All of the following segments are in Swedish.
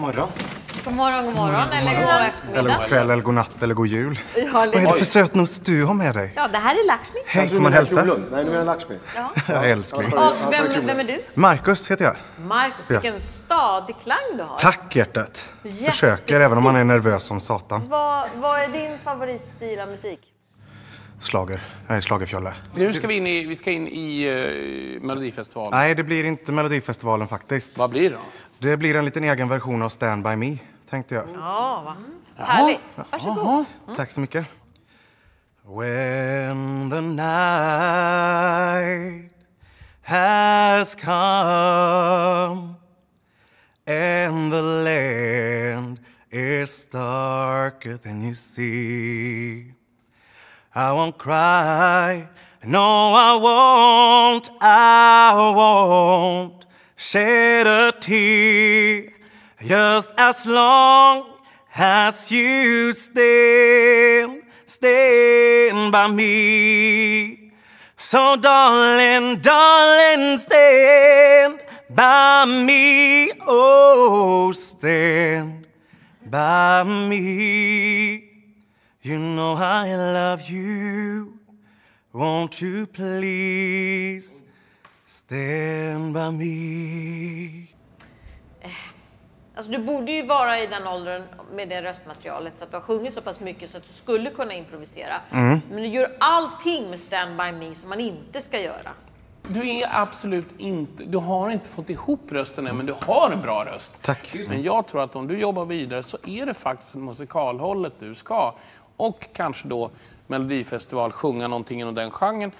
morgon. God morgon, god morgon eller god eftermiddag. Eller god kväll, eller god natt, eller god jul. Ja, Vad är det det, för sötnos du har med dig? ja, det här är Lakshmi. Hej, får man hälsa? Nej, du menar Lakshmi. Ja. Ja, älskling. Och vem, vem är du? Marcus heter jag. Marcus, Ja. vilken stadig klang du har. Tack hjärtat. Försöker, även om man är nervös som satan. Vad, vad är din favoritstil av musik? Slager. Jag är schlagerfjolle. Nu ska vi in i, vi ska in i uh, Melodifestivalen. Nej, det blir inte Melodifestivalen faktiskt. Vad blir det då? Det blir en liten egen version av Stand By Me, tänkte jag. Ja, va? Härligt. Varsågod. Tack så mycket. When the night has come and the land is darker than you see I won't cry, no I won't, I won't shed a tear just as long as you stand, stand by me. So darling, darling, stand by me, oh stand by me. You know I love you. Won't you please stand by me? Alltså, du borde ju vara i den åldern med det röstmaterialet så att du har sjungit så pass mycket så att du skulle kunna improvisera. Mm. Men du gör allting med Stand By Me som man inte ska göra. Du är absolut inte, du har inte fått ihop rösten än, men du har en bra röst. Tack. Men jag tror att om du jobbar vidare så är det faktiskt musikalhållet du ska. Och kanske då Melodifestival, sjunga någonting inom den genren.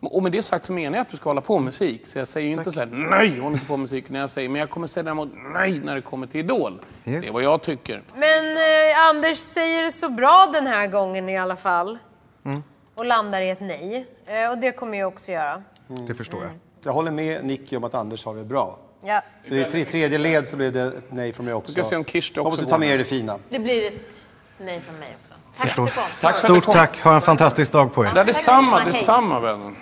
Och med det sagt så menar jag att du ska hålla på med musik. Så jag säger ju inte så här, nej, håll inte på med musik när jag säger, men jag kommer säga däremot nej när det kommer till Idol. Yes. Det är vad jag tycker. Men eh, Anders säger det så bra den här gången i alla fall. Och landar i ett nej. Eh, och det kommer jag också göra. Det förstår jag. Jag håller med Nicky om att Anders har det bra. Ja. Så i tre- tredje led så blev det ett nej från mig också. ska se om Kirsti Jag också måste går ta med er det fina. Det blir ett nej från mig också. Tack Förstår. Tack Stort tack. Ha en fantastisk dag på er. Det är detsamma, detsamma vännen.